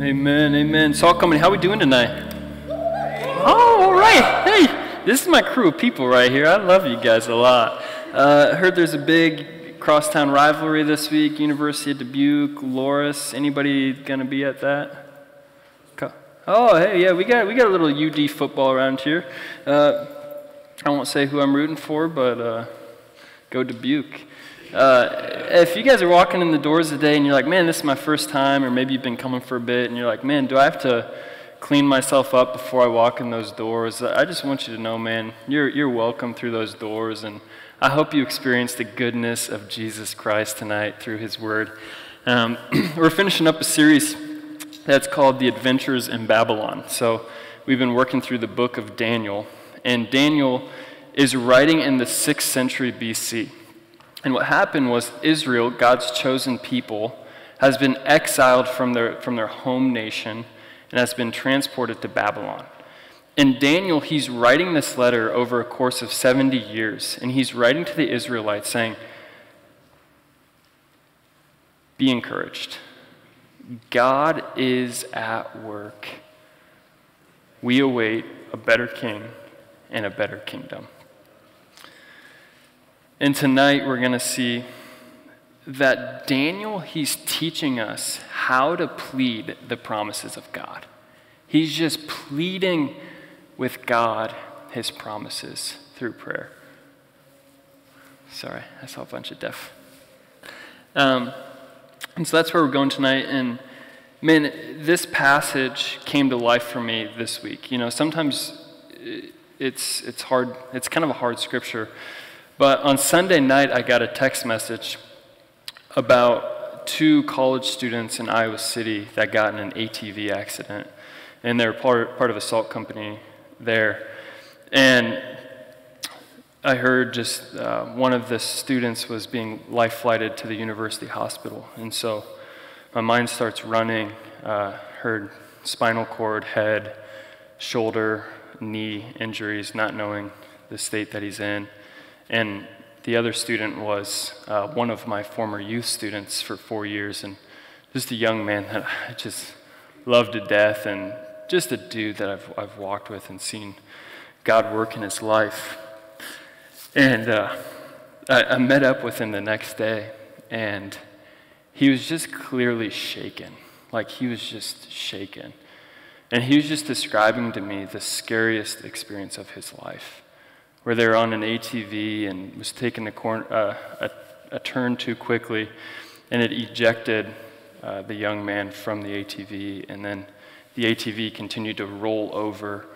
Amen, amen. Salt Company, how we doing tonight? Oh, all right. Hey, this is my crew of people right here. I love you guys a lot. Uh, heard there's a big crosstown rivalry this week. University of Dubuque, Loras. Anybody gonna be at that? Oh, hey, yeah, we got we got a little UD football around here. Uh, I won't say who I'm rooting for, but uh, go Dubuque. Uh, if you guys are walking in the doors today and you're like, man, this is my first time, or maybe you've been coming for a bit and you're like, man, do I have to clean myself up before I walk in those doors? I just want you to know, man, you're, you're welcome through those doors. And I hope you experience the goodness of Jesus Christ tonight through his word. Um, we're finishing up a series that's called The Adventures in Babylon. So we've been working through the book of Daniel, and Daniel is writing in the 6th century BC. And what happened was Israel, God's chosen people, has been exiled from their, from their home nation and has been transported to Babylon. And Daniel, he's writing this letter over a course of 70 years, and he's writing to the Israelites saying, Be encouraged. God is at work. We await a better king and a better kingdom. And tonight we're going to see that Daniel, he's teaching us how to plead the promises of God. He's just pleading with God his promises through prayer. Sorry, I saw a bunch of deaf. Um, and so that's where we're going tonight. And man, this passage came to life for me this week. You know, sometimes it's, it's hard, it's kind of a hard scripture but on Sunday night, I got a text message about two college students in Iowa City that got in an ATV accident. And they're part, part of a salt company there. And I heard just uh, one of the students was being life flighted to the university hospital. And so my mind starts running. Uh, heard spinal cord, head, shoulder, knee injuries, not knowing the state that he's in. And the other student was uh, one of my former youth students for four years, and just a young man that I just loved to death, and just a dude that I've, I've walked with and seen God work in his life. And uh, I, I met up with him the next day, and he was just clearly shaken. Like he was just shaken. And he was just describing to me the scariest experience of his life where they were on an ATV and was taking a, uh, a, a, turn too quickly, and it ejected uh, the young man from the ATV, and then the ATV continued to roll over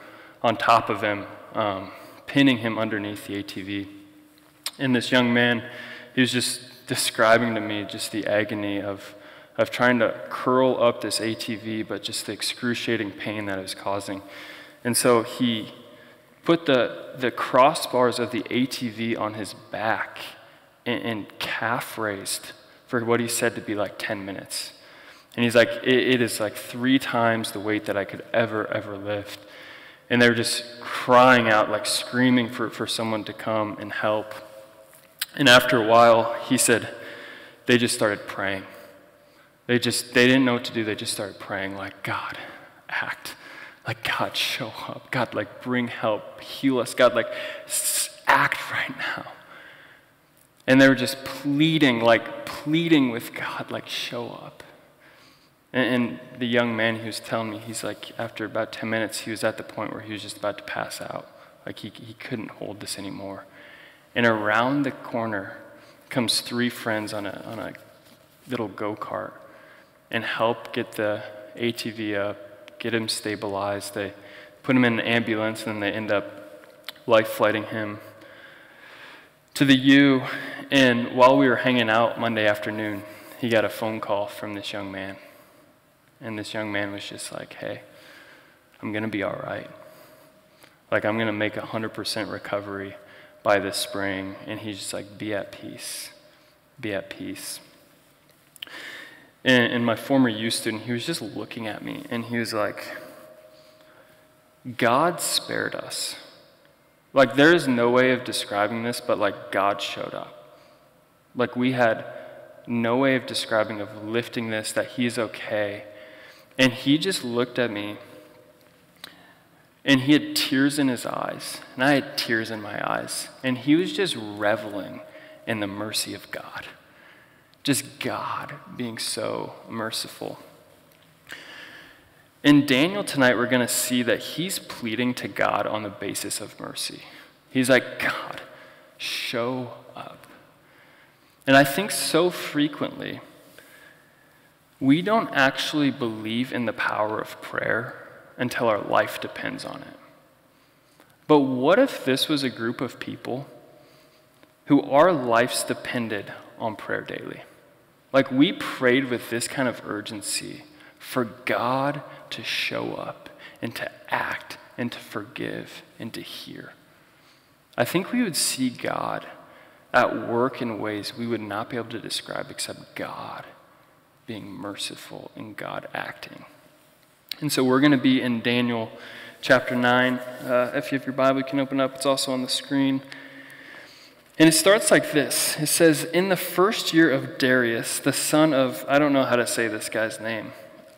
on top of him, um, pinning him underneath the ATV. And this young man, he was just describing to me just the agony of, of trying to curl up this ATV, but just the excruciating pain that it was causing. And so he put the, the crossbars of the ATV on his back and, and calf raised for what he said to be like 10 minutes. And he's like, it, it is like three times the weight that I could ever, ever lift. And they were just crying out, like screaming for, for someone to come and help. And after a while, he said, they just started praying. They just, they didn't know what to do. They just started praying, like, God, act. Like, God, show up. God, like, bring help. Heal us. God, like, act right now. And they were just pleading, like, pleading with God, like, show up. And, and the young man, he was telling me, he's like, after about 10 minutes, he was at the point where he was just about to pass out. Like, he, he couldn't hold this anymore. And around the corner comes three friends on a, on a little go kart and help get the ATV up get him stabilized. They put him in an ambulance, and then they end up life flighting him to the U. And while we were hanging out Monday afternoon, he got a phone call from this young man. And this young man was just like, hey, I'm going to be all right. Like, I'm going to make 100% recovery by this spring. And he's just like, be at peace. Be at peace. And, and my former youth student, he was just looking at me and he was like, God spared us. Like, there is no way of describing this, but like, God showed up. Like, we had no way of describing, of lifting this, that He's okay. And he just looked at me and he had tears in his eyes, and I had tears in my eyes. And he was just reveling in the mercy of God. Just God being so merciful. In Daniel tonight, we're going to see that he's pleading to God on the basis of mercy. He's like, God, show up. And I think so frequently, we don't actually believe in the power of prayer until our life depends on it. But what if this was a group of people who our lives depended on prayer daily? Like we prayed with this kind of urgency for God to show up and to act and to forgive and to hear. I think we would see God at work in ways we would not be able to describe except God being merciful and God acting. And so we're going to be in Daniel chapter 9. Uh, if you have your Bible, you can open up. It's also on the screen. And it starts like this It says, In the first year of Darius, the son of, I don't know how to say this guy's name,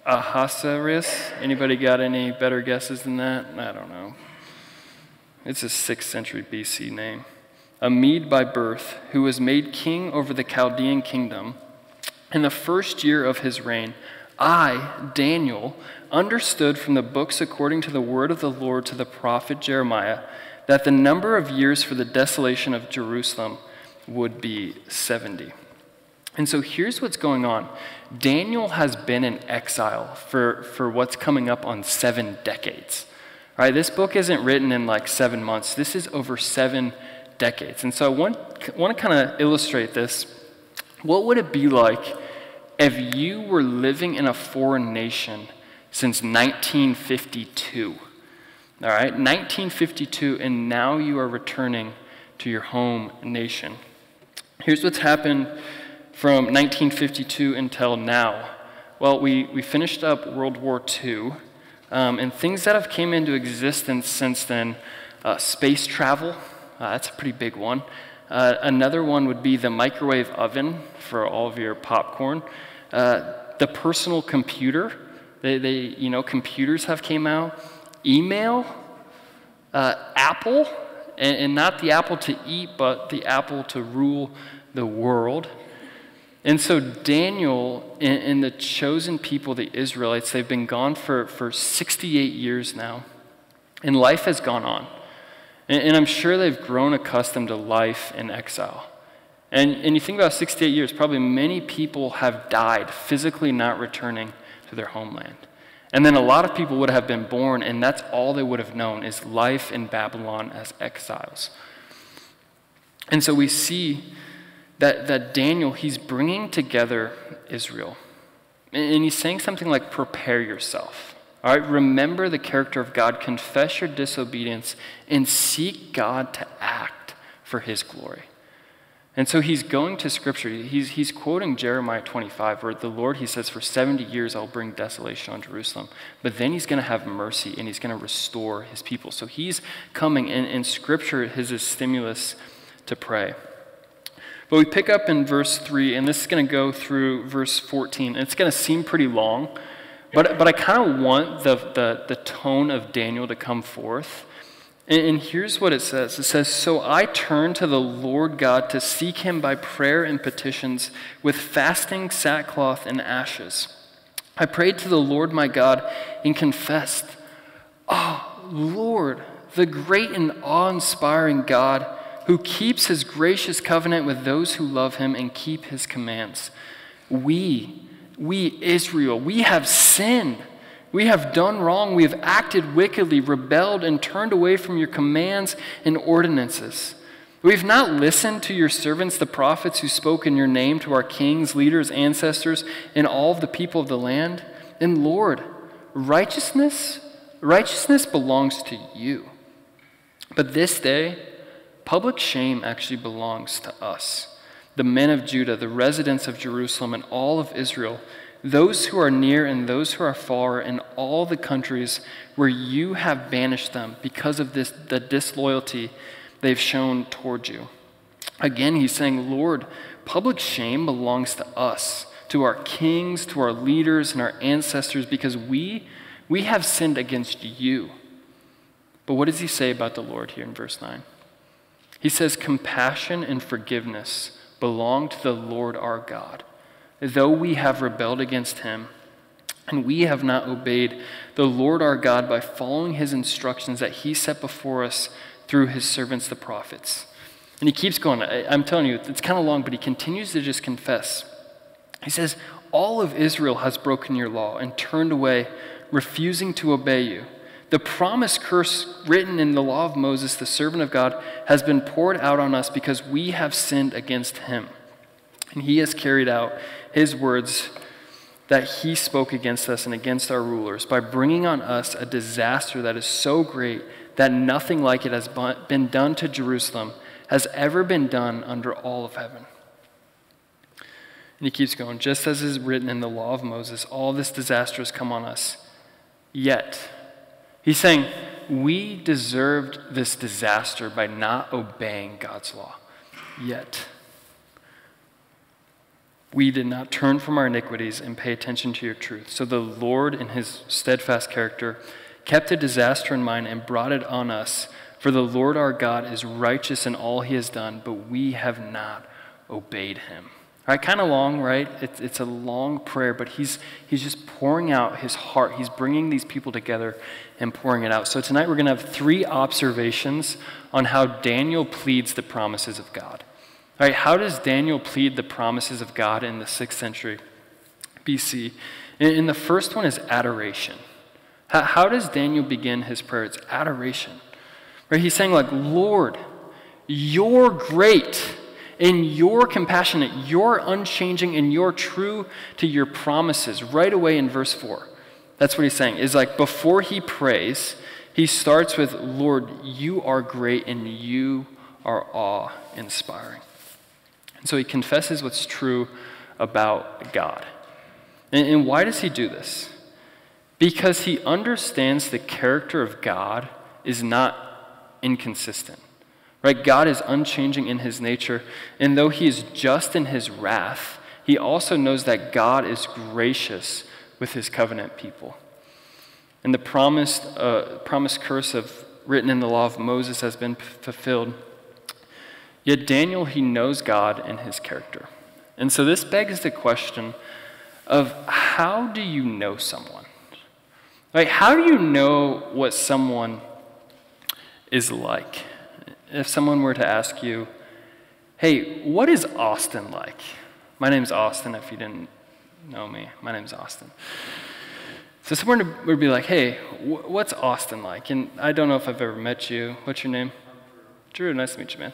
Ahasuerus. Anybody got any better guesses than that? I don't know. It's a 6th century BC name. A Mede by birth, who was made king over the Chaldean kingdom. In the first year of his reign, I, Daniel, understood from the books according to the word of the Lord to the prophet Jeremiah that the number of years for the desolation of Jerusalem would be 70. And so here's what's going on Daniel has been in exile for, for what's coming up on seven decades. Right, this book isn't written in like seven months, this is over seven decades. And so I want, want to kind of illustrate this. What would it be like if you were living in a foreign nation since 1952. All right, 1952, and now you are returning to your home nation. Here's what's happened from 1952 until now. Well, we, we finished up World War II, um, and things that have came into existence since then uh, space travel, uh, that's a pretty big one. Uh, another one would be the microwave oven for all of your popcorn. Uh, the personal computer, they, they, you know, computers have came out. Email, uh, Apple, and, and not the apple to eat, but the apple to rule the world. And so Daniel and, and, the chosen people, the Israelites, they've been gone for, for 68 years now. And life has gone on. And, and I'm sure they've grown accustomed to life in exile. And, and you think about 68 years, probably many people have died, physically not returning to their homeland. And then a lot of people would have been born, and that's all they would have known is life in Babylon as exiles. And so we see that, that Daniel, he's bringing together Israel. And he's saying something like, prepare yourself. All right, remember the character of God, confess your disobedience, and seek God to act for his glory. And so he's going to scripture. He's, he's quoting Jeremiah 25, where the Lord, he says, For 70 years I'll bring desolation on Jerusalem. But then he's going to have mercy and he's going to restore his people. So he's coming, and, and scripture is his stimulus to pray. But we pick up in verse 3, and this is going to go through verse 14. And it's going to seem pretty long, but, but I kind of want the, the, the tone of Daniel to come forth. And, here's what it says it says, So I turned to the Lord God to seek him by prayer and petitions with fasting, sackcloth, and ashes. I prayed to the Lord my God and confessed, Oh, Lord, the great and awe inspiring God who keeps his gracious covenant with those who love him and keep his commands. We, we, Israel, we have sinned. We have done wrong. We have acted wickedly, rebelled, and turned away from your commands and ordinances. We have not listened to your servants, the prophets, who spoke in your name to our kings, leaders, ancestors, and all of the people of the land. And Lord, righteousness, righteousness belongs to you. But this day, public shame actually belongs to us, the men of Judah, the residents of Jerusalem, and all of Israel those who are near and those who are far in all the countries where you have banished them because of this, the disloyalty they've shown toward you. Again, he's saying, Lord, public shame belongs to us to our kings, to our leaders, and our ancestors because we, we have sinned against you. But what does he say about the Lord here in verse 9? He says, Compassion and forgiveness belong to the Lord our God. Though we have rebelled against him, and we have not obeyed the Lord our God by following his instructions that he set before us through his servants, the prophets. And he keeps going. I, am telling you, it's kind of long, but he continues to just confess. He says, All of Israel has broken your law and turned away, refusing to obey you. The promise curse written in the law of Moses, the servant of God, has been poured out on us because we have sinned against him. And he has carried out his words that he spoke against us and against our rulers by bringing on us a disaster that is so great that nothing like it has been done to Jerusalem has ever been done under all of heaven. And he keeps going, just as is written in the law of Moses, all this disaster has come on us. Yet, he's saying, we deserved this disaster by not obeying God's law. Yet, we did not turn from our iniquities and pay attention to your truth. So the Lord, in his steadfast character, kept a disaster in mind and brought it on us. For the Lord our God is righteous in all he has done, but we have not obeyed him. All right, kind of long, right? It's, it's a long prayer, but he's, he's just pouring out his heart. He's bringing these people together and pouring it out. So tonight we're going to have three observations on how Daniel pleads the promises of God. All right, how does Daniel plead the promises of God in the 6th century BC? And the first one is adoration. How does Daniel begin his prayer? It's adoration. Right? He's saying, like, Lord, you're great and you're compassionate, you're unchanging, and you're true to your promises. Right away in verse 4. That's what he's saying. Is like before he prays, he starts with, Lord, you are great and you are awe inspiring. And so he confesses what's true about God. And, and why does he do this? Because he understands the character of God is not inconsistent. Right? God is unchanging in his nature, and though he is just in his wrath, he also knows that God is gracious with his covenant people. And the promised, uh, promised curse of written in the law of Moses has been fulfilled. Yet Daniel, he knows God and his character. And so this begs the question of how do you know someone? Like, how do you know what someone is like? If someone were to ask you, hey, what is Austin like? My name's Austin, if you didn't know me. My name's Austin. So someone would be like, hey, what's Austin like? And I don't know if I've ever met you. What's your name? Drew, nice to meet you, man.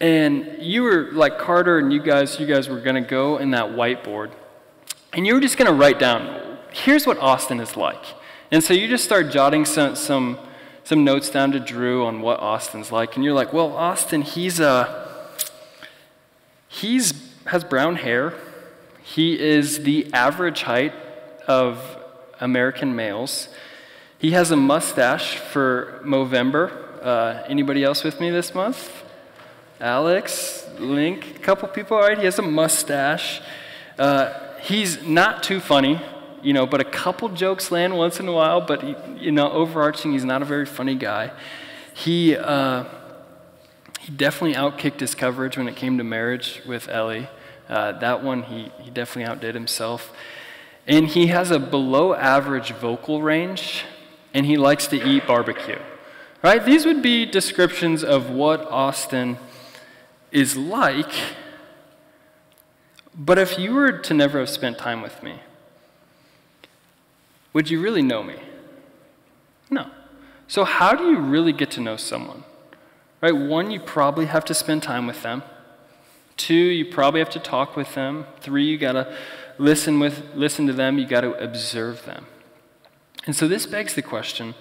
And you were like Carter and you guys, you guys were gonna go in that whiteboard and you were just gonna write down, here's what Austin is like. And so you just start jotting some, some, some notes down to Drew on what Austin's like. And you're like, well, Austin, he's a, uh, he's has brown hair. He is the average height of American males. He has a mustache for Movember. Uh, anybody else with me this month? Alex, Link, a couple people. All right, he has a mustache. Uh, he's not too funny, you know, but a couple jokes land once in a while. But he, you know, overarching, he's not a very funny guy. He uh, he definitely outkicked his coverage when it came to marriage with Ellie. Uh, that one, he he definitely outdid himself. And he has a below average vocal range, and he likes to eat barbecue. Right? These would be descriptions of what Austin is like. But if you were to never have spent time with me, would you really know me? No. So, how do you really get to know someone? Right? One, you probably have to spend time with them. Two, you probably have to talk with them. Three, you got to listen with listen to them, you got to observe them. And so this begs the question,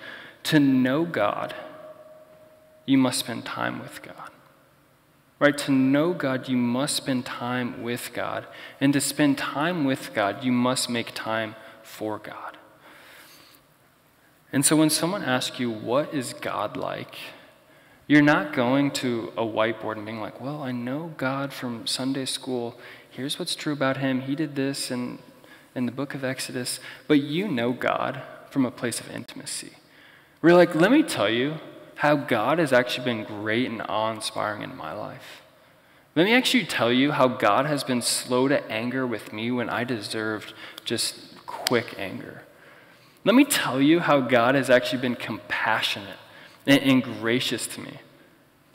to know God, you must spend time with God. Right? To know God, you must spend time with God. And to spend time with God, you must make time for God. And so when someone asks you, What is God like? you're not going to a whiteboard and being like, Well, I know God from Sunday school. here's what's true about him. He did this in, in the book of Exodus. But you know God from a place of intimacy. We're like, let me tell you how God has actually been great and awe inspiring in my life. Let me actually tell you how God has been slow to anger with me when I deserved just quick anger. Let me tell you how God has actually been compassionate and, and gracious to me.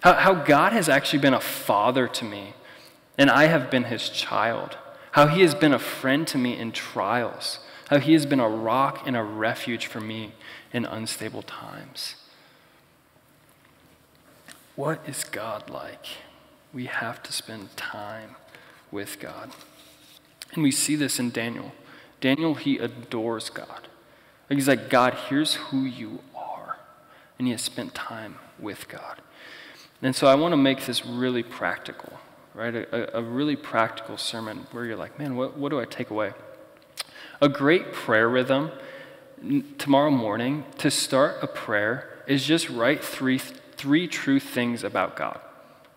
How, how God has actually been a father to me, and I have been his child. How he has been a friend to me in trials. How he has been a rock and a refuge for me in unstable times. What is God like? We have to spend time with God. And we see this in Daniel. Daniel, he adores God. he's like, God, here's who you are. And he has spent time with God. And so I want to make this really practical, right? A, a really practical sermon where you're like, man, what, what do I take away? A great prayer rhythm tomorrow morning to start a prayer is just write three, three true things about God.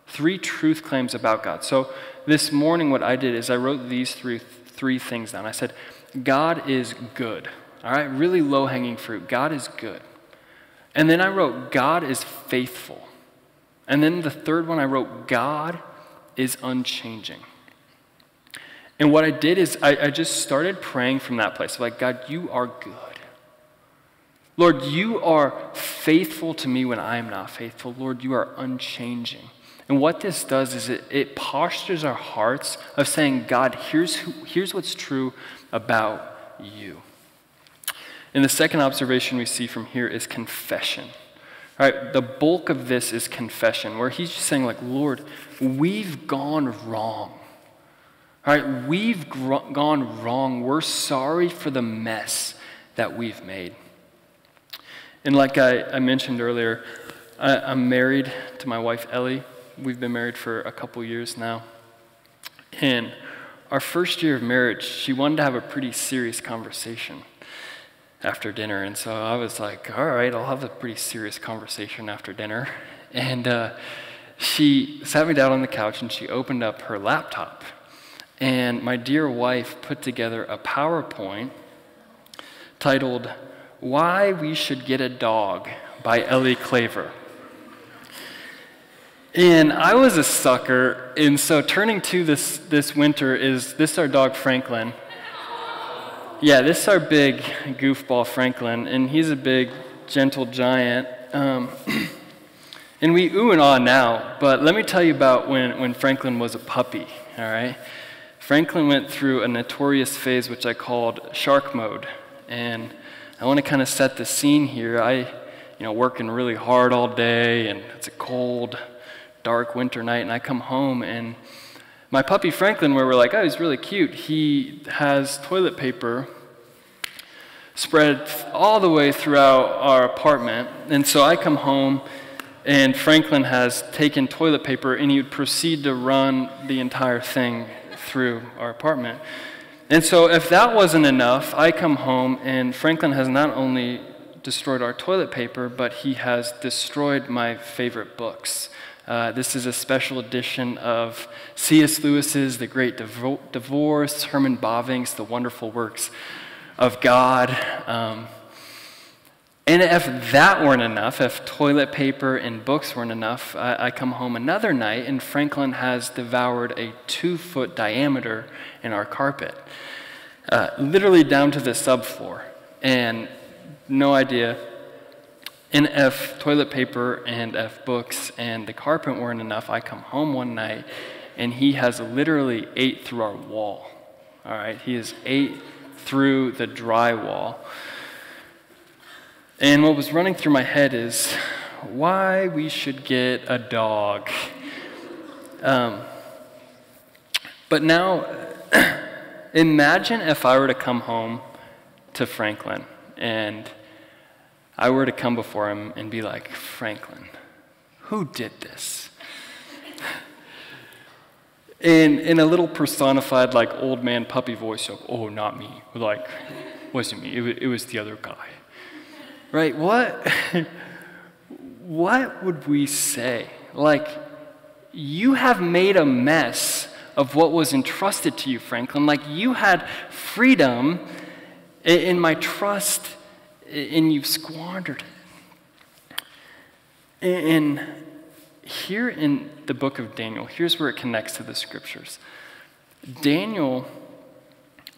Three truth claims about God. So this morning, what I did is I wrote these three, three things down. I said, God is good. All right, really low hanging fruit. God is good. And then I wrote, God is faithful. And then the third one I wrote, God is unchanging. And what I did is I, I just started praying from that place like, God, you are good. Lord, you are faithful to me when I am not faithful. Lord, you are unchanging. And what this does is it, it postures our hearts of saying, God, here's, who, here's what's true about you. And the second observation we see from here is confession. All right, the bulk of this is confession, where he's just saying, like, Lord, we've gone wrong. All right, we've gone wrong. We're sorry for the mess that we've made. And like I, I mentioned earlier, I, I'm married to my wife, Ellie. We've been married for a couple years now. And our first year of marriage, she wanted to have a pretty serious conversation after dinner. And so I was like, all right, I'll have a pretty serious conversation after dinner. And uh, she sat me down on the couch and she opened up her laptop. And my dear wife put together a PowerPoint titled, Why We Should Get a Dog by Ellie Kloewer. And I was a sucker, and so turning to this, this winter is this our dog Franklin. Yeah, this is our big goofball Franklin, and he's a big, gentle giant. Um, and we ooh and ah now, but let me tell you about when, when Franklin was a puppy, all right? Franklin went through a notorious phase which I called shark mode. And I want to kind of set the scene here. I, you know, working really hard all day, and it's a cold, dark winter night, and I come home and my puppy Franklin, where we're like, oh, he's really cute, he has toilet paper spread all the way throughout our apartment. And so I come home, and Franklin has taken toilet paper, and he would proceed to run the entire thing through our apartment. And so, if that wasn't enough, I come home, and Franklin has not only destroyed our toilet paper, but he has destroyed my favorite books. Uh, this is a special edition of C.S. Lewis's The Great Devo- Divorce, Herman Bavinck's The Wonderful Works of God. Um, and if that weren't enough, if toilet paper and books weren't enough, I, I, come home another night and Franklin has devoured a two foot diameter in our carpet, uh, literally down to the subfloor. And no idea and if toilet paper and if books and the carpet weren't enough, I come home one night and he has literally ate through our wall. All right, he has ate through the drywall. And what was running through my head is why we should get a dog. Um, but now, imagine if I were to come home to Franklin and I were to come before him and be like, Franklin, who did this? In, in a little personified, like old man puppy voice, of, oh, not me. Like, wasn't me, it, it was the other guy. Right? What? what would we say? Like, you have made a mess of what was entrusted to you, Franklin. Like you had freedom, in my trust, and you've squandered it. And here in the book of Daniel, here's where it connects to the scriptures. Daniel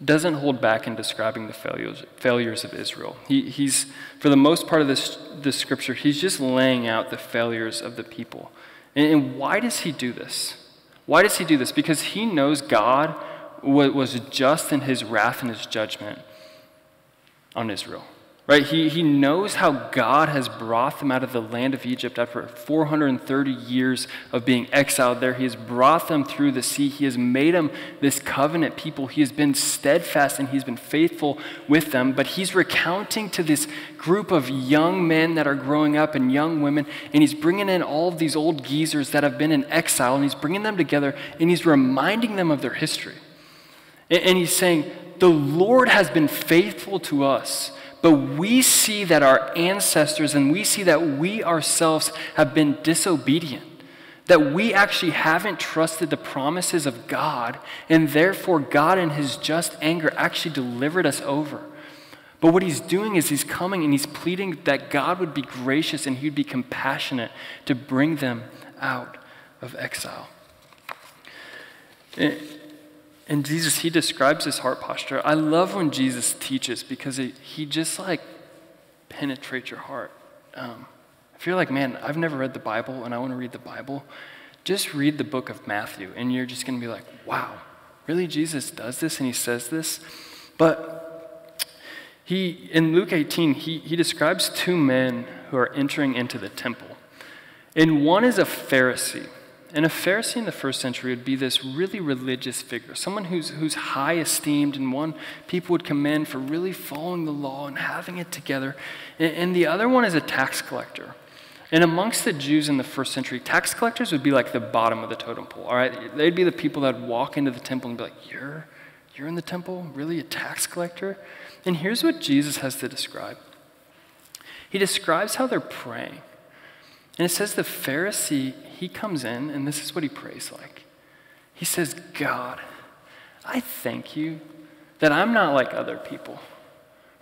doesn't hold back in describing the failures, failures of Israel. He, he's, for the most part of this, this scripture, he's just laying out the failures of the people. And, and why does he do this? Why does he do this? Because he knows God was just in his wrath and his judgment on Israel right? He, he knows how God has brought them out of the land of Egypt after 430 years of being exiled there. He has brought them through the sea. He has made them this covenant people. He has been steadfast and he's been faithful with them. But he's recounting to this group of young men that are growing up and young women, and he's bringing in all of these old geezers that have been in exile, and he's bringing them together, and he's reminding them of their history. and, and he's saying, The Lord has been faithful to us but we see that our ancestors and we see that we ourselves have been disobedient, that we actually haven't trusted the promises of God, and therefore God, in his just anger, actually delivered us over. But what he's doing is he's coming and he's pleading that God would be gracious and he'd be compassionate to bring them out of exile. Eh, And Jesus, he describes his heart posture. I love when Jesus teaches because it, he just like penetrates your heart. Um, if you're like, man, I've never read the Bible and I want to read the Bible, just read the book of Matthew and you're just going to be like, wow, really Jesus does this and he says this? But he, in Luke 18, he, he describes two men who are entering into the temple. And one is a Pharisee. And a Pharisee in the first century would be this really religious figure, someone who's, who's high esteemed and one people would commend for really following the law and having it together. And, and the other one is a tax collector. And amongst the Jews in the first century, tax collectors would be like the bottom of the totem pole, all right? They'd be the people that would walk into the temple and be like, You're, you're in the temple? Really? A tax collector? And here's what Jesus has to describe He describes how they're praying. And it says the Pharisee, he comes in, and this is what he prays like. He says, God, I thank you that I'm not like other people.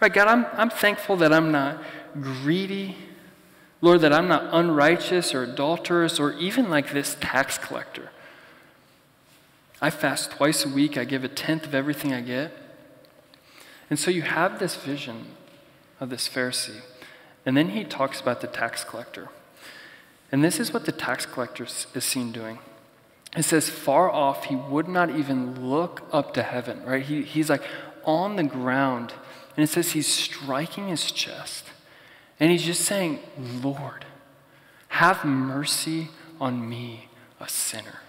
Right, God, I'm, I'm thankful that I'm not greedy. Lord, that I'm not unrighteous or adulterous or even like this tax collector. I fast twice a week, I give a tenth of everything I get. And so you have this vision of this Pharisee. And then he talks about the tax collector. And this is what the tax collector is seen doing. It says, far off, he would not even look up to heaven, right? He, he's like on the ground. And it says he's striking his chest. And he's just saying, Lord, have mercy on me, a sinner.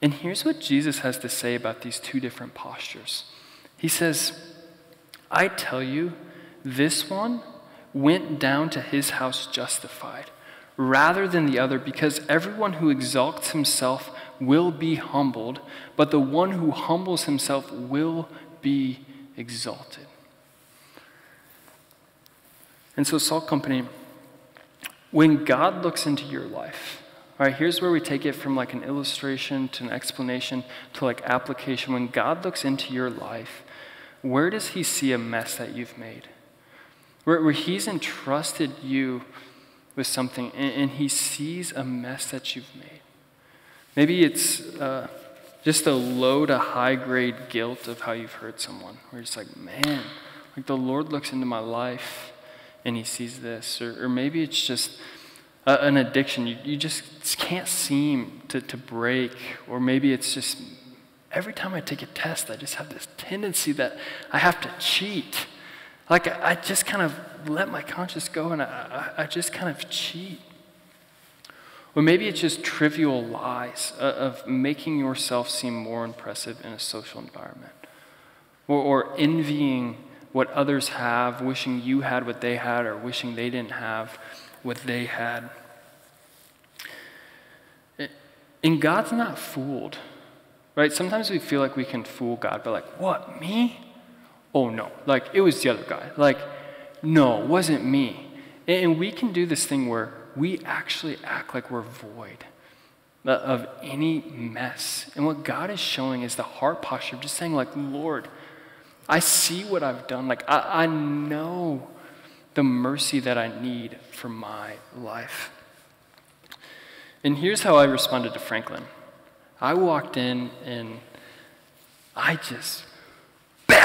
And here's what Jesus has to say about these two different postures. He says, I tell you, this one went down to his house justified rather than the other, because everyone who exalts himself will be humbled, but the one who humbles himself will be exalted. And so, Salt Company, when God looks into your life, all right, here's where we take it from like an illustration to an explanation to like application. When God looks into your life, where does he see a mess that you've made? where, where He's entrusted you with something and, and He sees a mess that you've made. Maybe it's uh, just a low to high grade guilt of how you've hurt someone. Where it's like, man, like the Lord looks into my life and He sees this. Or, or maybe it's just a, an addiction you, you just can't seem to, to break. Or maybe it's just every time I take a test, I just have this tendency that I have to cheat. Like, I just kind of let my conscience go and I, I just kind of cheat. Or maybe it's just trivial lies of making yourself seem more impressive in a social environment. Or, or envying what others have, wishing you had what they had, or wishing they didn't have what they had. And God's not fooled, right? Sometimes we feel like we can fool God, but like, what, me? Oh no, like it was the other guy. Like, no, it wasn't me. And we can do this thing where we actually act like we're void. of any mess. And what God is showing is the heart posture of just saying, like, Lord, I see what I've done. Like, I, I know the mercy that I need for my life. And here's how I responded to Franklin I walked in and I just,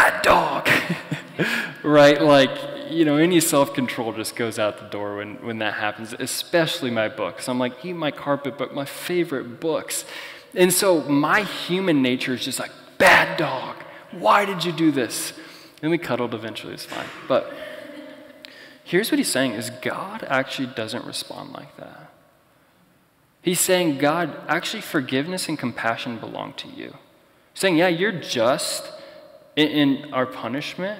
bad dog, right? Like, you know, any self control just goes out the door when, when that happens, especially my books. I'm like, eat my carpet book, my favorite books. And so my human nature is just like, bad dog, why did you do this? And we cuddled eventually, it's fine. But here's what he's saying is God actually doesn't respond like that. He's saying, God, actually, forgiveness and compassion belong to you. He's saying, yeah, you're just in, in our punishment,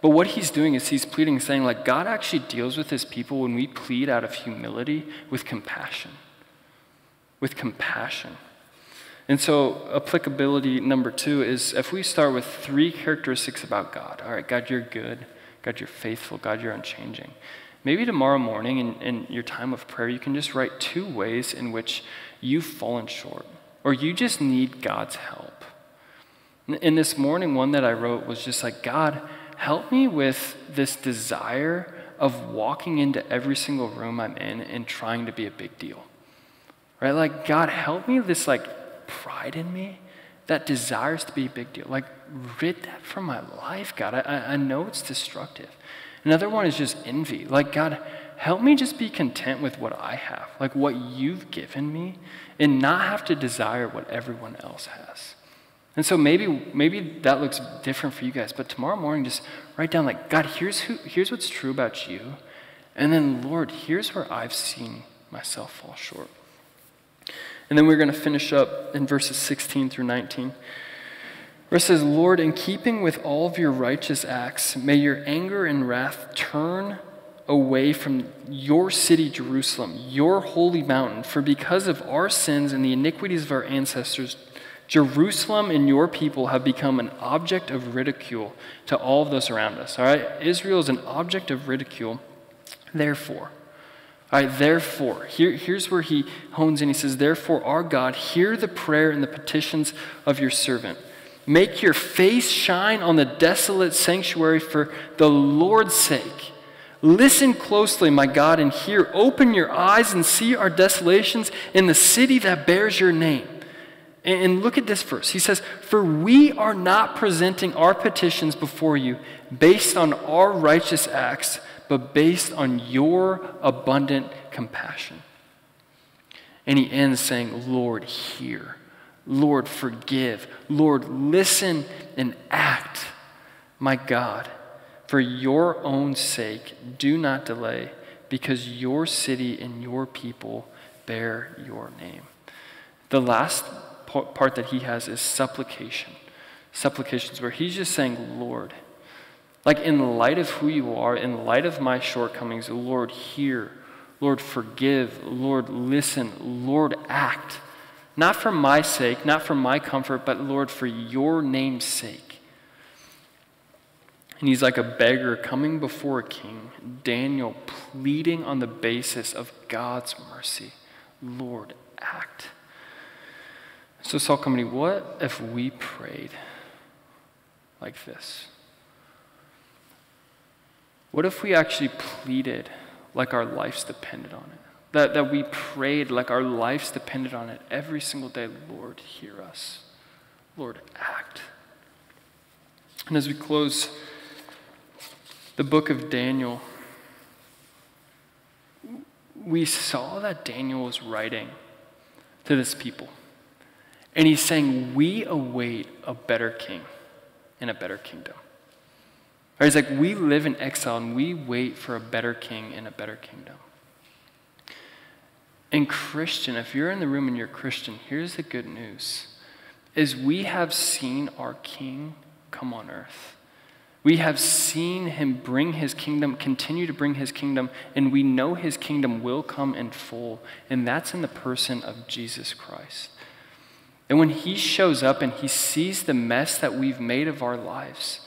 but what he's doing is he's pleading, saying, like, God actually deals with his people when we plead out of humility with compassion. With compassion. And so, applicability number two is if we start with three characteristics about God all right, God, you're good. God, you're faithful. God, you're unchanging. Maybe tomorrow morning in, in your time of prayer, you can just write two ways in which you've fallen short or you just need God's help. In this morning, one that I wrote was just like, God, help me with this desire of walking into every single room I'm in and trying to be a big deal. Right? Like, God, help me this like pride in me that desires to be a big deal. Like, rid that from my life, God. I, I know it's destructive. Another one is just envy. Like, God, help me just be content with what I have, like what you've given me, and not have to desire what everyone else has. And so maybe, maybe that looks different for you guys, but tomorrow morning just write down, like, God, here's, who, here's what's true about you. And then, Lord, here's where I've seen myself fall short. And then we're going to finish up in verses 16 through 19. Where it says, Lord, in keeping with all of your righteous acts, may your anger and wrath turn away from your city, Jerusalem, your holy mountain. For because of our sins and the iniquities of our ancestors, Jerusalem and your people have become an object of ridicule to all of those around us. All right? Israel is an object of ridicule. Therefore, all right, therefore, here, here's where he hones in. He says, Therefore, our God, hear the prayer and the petitions of your servant. Make your face shine on the desolate sanctuary for the Lord's sake. Listen closely, my God, and hear. Open your eyes and see our desolations in the city that bears your name. And look at this verse. He says, For we are not presenting our petitions before you based on our righteous acts, but based on your abundant compassion. And he ends saying, Lord, hear. Lord, forgive. Lord, listen and act. My God, for your own sake, do not delay, because your city and your people bear your name. The last part that he has is supplication. Supplications, where he's just saying, Lord, like in light of who you are, in light of my shortcomings, Lord, hear. Lord, forgive. Lord, listen. Lord, act. Not for my sake, not for my comfort, but Lord, for your name's sake. And he's like a beggar coming before a king, Daniel pleading on the basis of God's mercy. Lord, act. So, Salt Company, what if we prayed like this? What if we actually pleaded like our lives depended on it? That, that we prayed like our lives depended on it every single day. Lord, hear us. Lord, act. And as we close the book of Daniel, we saw that Daniel was writing to this people. And he's saying, We await a better king and a better kingdom. Or he's like, We live in exile and we wait for a better king and a better kingdom. And Christian, if you're in the room and you're Christian, here's the good news is we have seen our king come on earth. We have seen him bring his kingdom, continue to bring his kingdom, and we know his kingdom will come in full, and that's in the person of Jesus Christ. And when he shows up and he sees the mess that we've made of our lives,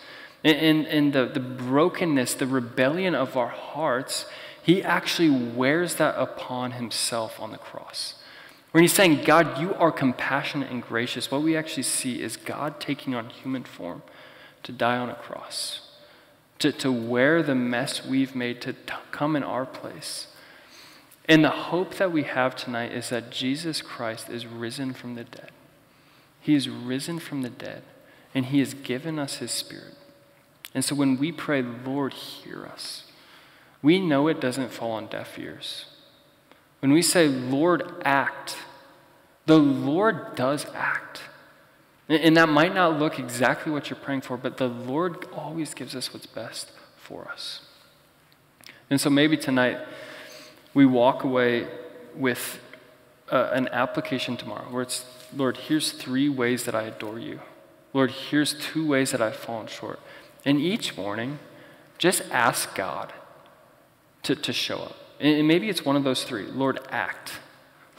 and, and the, the brokenness, the rebellion of our hearts, he actually wears that upon himself on the cross. When he's saying, God, you are compassionate and gracious, what we actually see is God taking on human form to die on a cross, to, to wear the mess we've made, to come in our place. And the hope that we have tonight is that Jesus Christ is risen from the dead. He is risen from the dead, and He has given us His Spirit. And so when we pray, Lord, hear us, we know it doesn't fall on deaf ears. When we say, Lord, act, the Lord does act. And that might not look exactly what you're praying for, but the Lord always gives us what's best for us. And so maybe tonight we walk away with uh, an application tomorrow where it's, Lord, here's three ways that I adore you. Lord, here's two ways that I've fallen short. And each morning, just ask God to, to show up. And maybe it's one of those three Lord, act.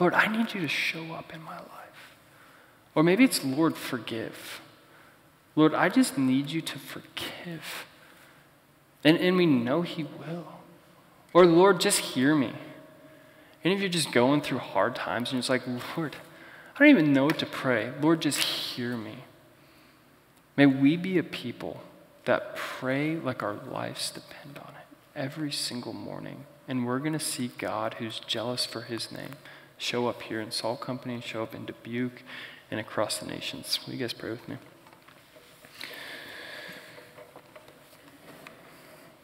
Lord, I need you to show up in my life. Or maybe it's Lord, forgive. Lord, I just need you to forgive. And, and we know He will. Or Lord, just hear me. And if you're just going through hard times and just like, Lord, I don't even know what to pray. Lord, just hear me. May we be a people that pray like our lives depend on it every single morning. And we're going to see God, who's jealous for his name, show up here in Salt Company, show up in Dubuque, and across the nations. Will you guys pray with me?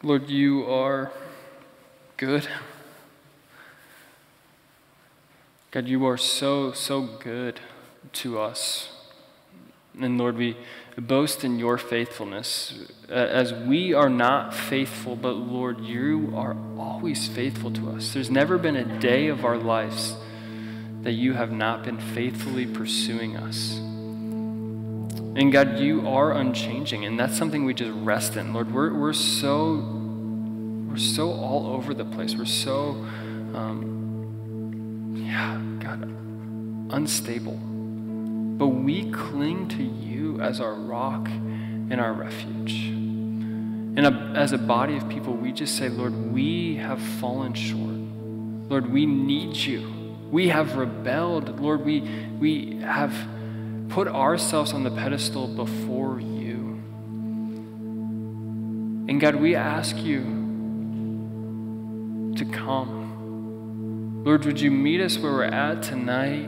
Lord, you are good. God, you are so, so good to us. And Lord, we boast in your faithfulness as we are not faithful, but Lord, you are always faithful to us. There's never been a day of our lives that you have not been faithfully pursuing us. And God, you are unchanging, and that's something we just rest in. Lord, we're, we're so we're so all over the place. We're so um, yeah, God, unstable. But we cling to you as our rock and our refuge. And a, as a body of people, we just say, Lord, we have fallen short. Lord, we need you. We have rebelled. Lord, we, we have put ourselves on the pedestal before you. And God, we ask you to come. Lord, would you meet us where we're at tonight?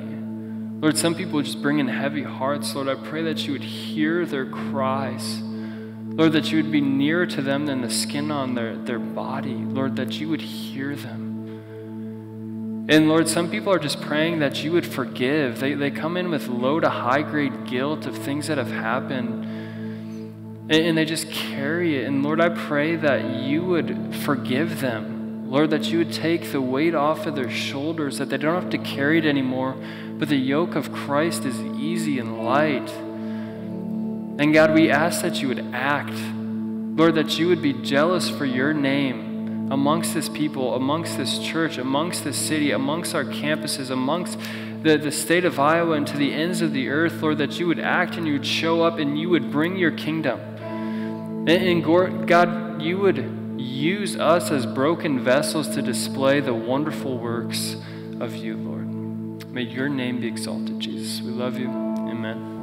Lord, some people just bring in heavy hearts. Lord, I pray that you would hear their cries. Lord, that you would be nearer to them than the skin on their, their body. Lord, that you would hear them. And Lord, some people are just praying that you would forgive. They, they come in with low to high grade guilt of things that have happened. And, and they just carry it. And Lord, I pray that you would forgive them. Lord, that you would take the weight off of their shoulders, that they don't have to carry it anymore, but the yoke of Christ is easy and light. And God, we ask that you would act. Lord, that you would be jealous for your name amongst this people, amongst this church, amongst this city, amongst our campuses, amongst the, the state of Iowa and to the ends of the earth, Lord, that you would act and you would show up and you would bring your kingdom. And, and God, you would use us as broken vessels to display the wonderful works of you, Lord. May your name be exalted, Jesus. We love you. Amen.